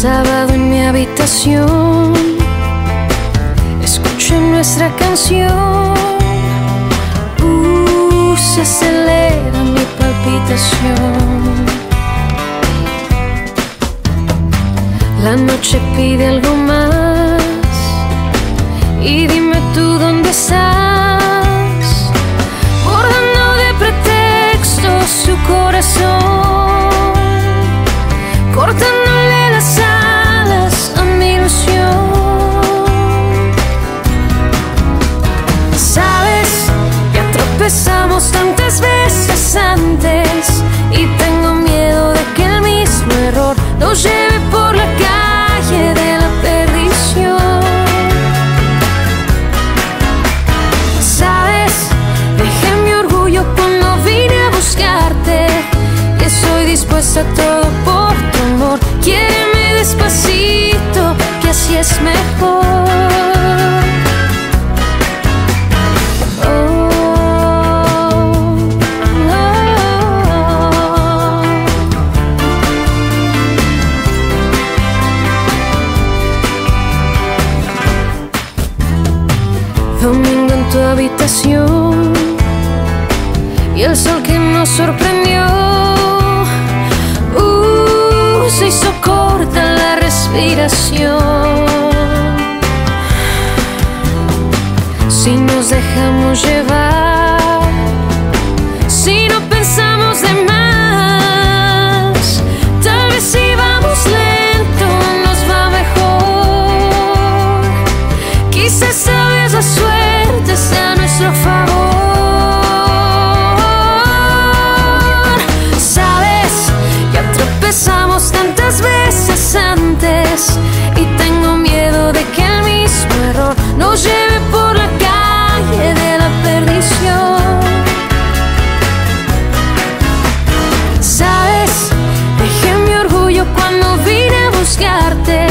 Sábado en mi habitación, escucho nuestra canción. Uh, se acelera mi palpitación. La noche pide algo más y dime tú dónde estás, tropezamos tantas veces antes y tengo miedo de que el mismo error nos lleve por la calle de la perdición. Sabes, dejé mi orgullo cuando vine a buscarte y estoy dispuesta a todo por tu amor. Quiéreme despacito, que así es mejor. Domingo en tu habitación y el sol que nos sorprendió. Uh, se hizo corta la respiración. Si nos dejamos tantas veces antes y tengo miedo de que el mismo error nos lleve por la calle de la perdición. Sabes, dejé mi orgullo cuando vine a buscarte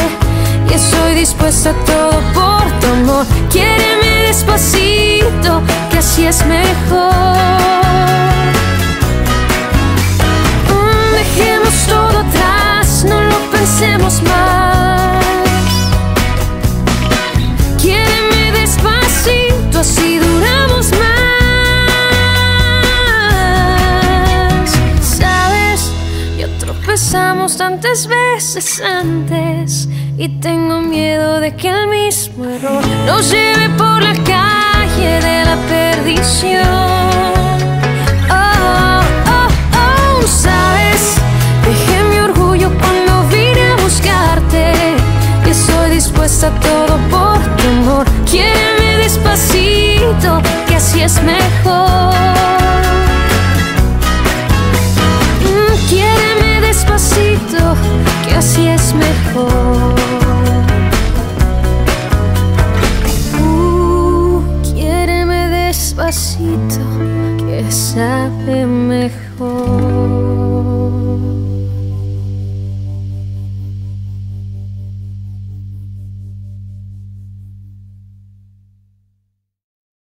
y estoy dispuesta a todo por tu amor. Quiéreme despacito, que así es mejor. Pensemos más. Quiéreme despacito, así duramos más. Sabes, ya tropezamos tantas veces antes y tengo miedo de que el mismo error nos lleve por la calle de la perdición. Estoy dispuesta a todo por tu amor. Quiéreme despacito, que así es mejor. Mm, Quiéreme despacito, que así es mejor. Uh, quiéreme despacito, que sabe mejor.